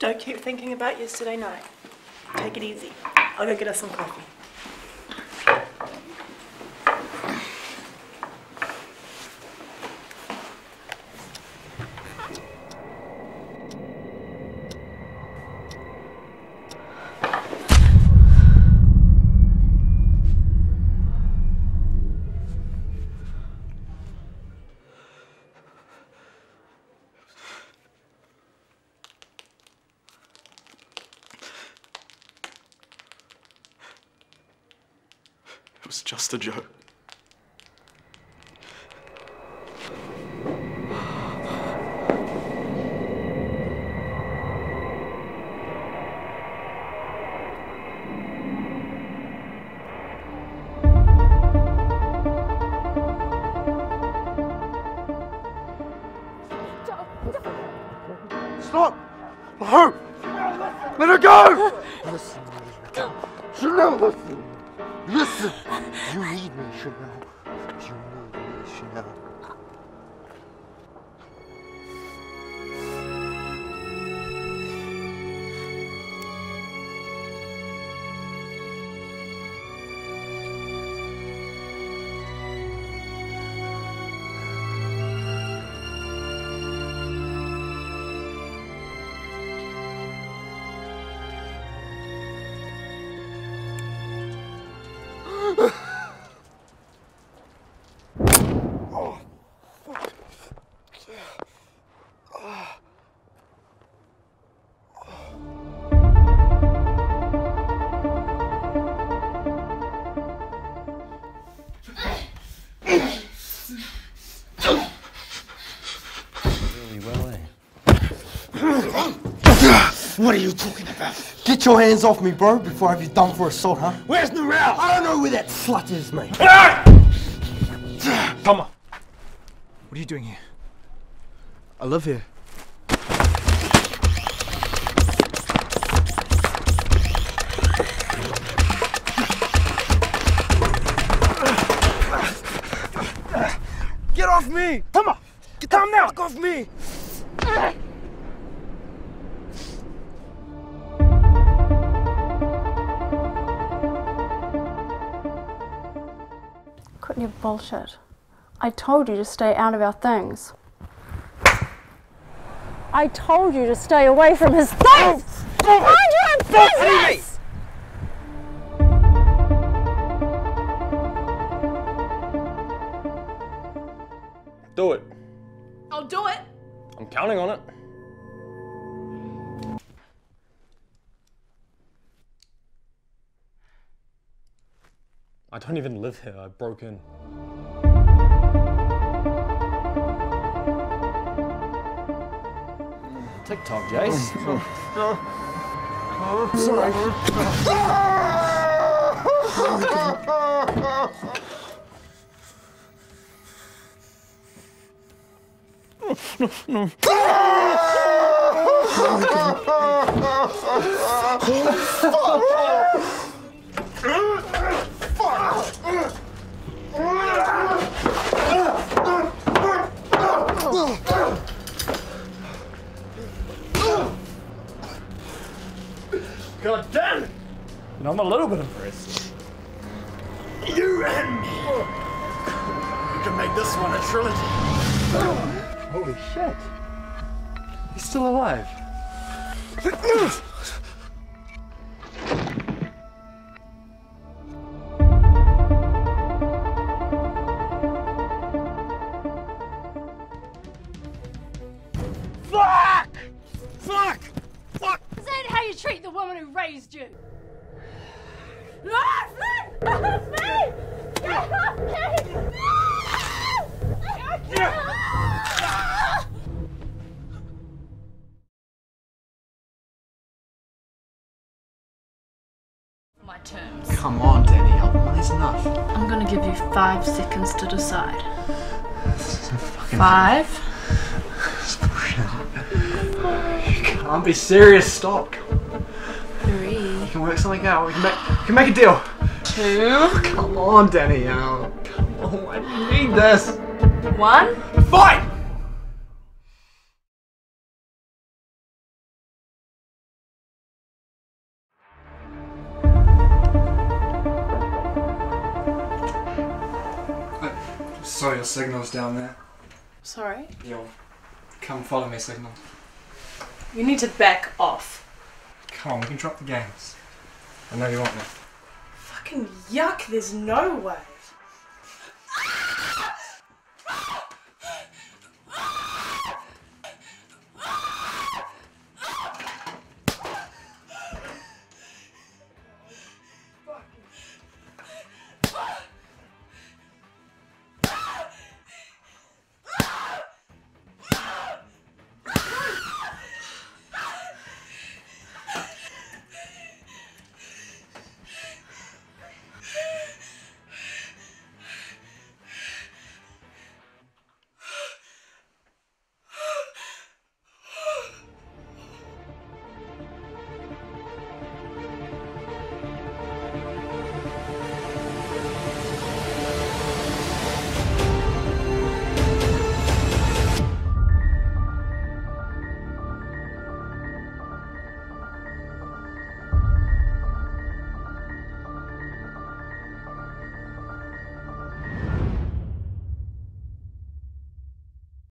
Don't keep thinking about yesterday night. Take it easy. I'll go get us some coffee. Was just a joke. Stop! No! Let her go! Listen, Chanel, listen! Listen! You need me, Chanel. You need me, Chanel. What are you talking about? Get your hands off me, bro, before I have you done for assault, huh? Where's Narelle? I don't know where that slut is, mate. Come on. What are you doing here? I live here. Get off me! Come on! Get down now! Fuck off me! Bullshit. I told you to stay out of our things. I told you to stay away from his things! Mind your own business! Do it. I'll do it. I'm counting on it. I don't even live here. I broke in. TikTok, Jace. God And I'm a little bit impressed. You and me! We can make this one a trilogy. Holy shit. He's still alive. Fuck! Fuck! Fuck! Is that how you treat the woman who raised you? My terms. Come on, Danielle. That's enough. I'm gonna give you five seconds to decide. Five. You Can't be serious. Stop. We can work something out. We can make, we can make a deal. Two. Come on, Danny. Oh, come on. Why do you need this? One. Fight! Sorry, your signals down there. Sorry? Your come follow me signal. You need to back off. Come on, we can drop the games. I know you want me. Fucking yuck, there's no way.